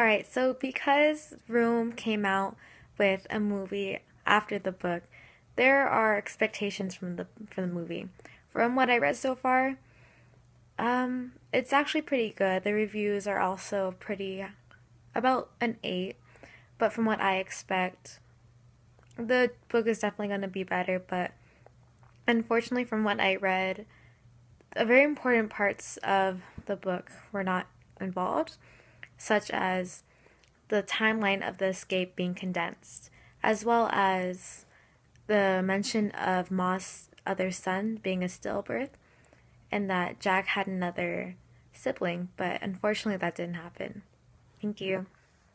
Alright, so because Room came out with a movie after the book, there are expectations from the from the movie. From what I read so far, um, it's actually pretty good. The reviews are also pretty about an 8, but from what I expect, the book is definitely going to be better, but unfortunately from what I read, very important parts of the book were not involved, such as the timeline of the escape being condensed, as well as the mention of Ma's other son being a stillbirth, and that Jack had another sibling, but unfortunately that didn't happen. Thank you.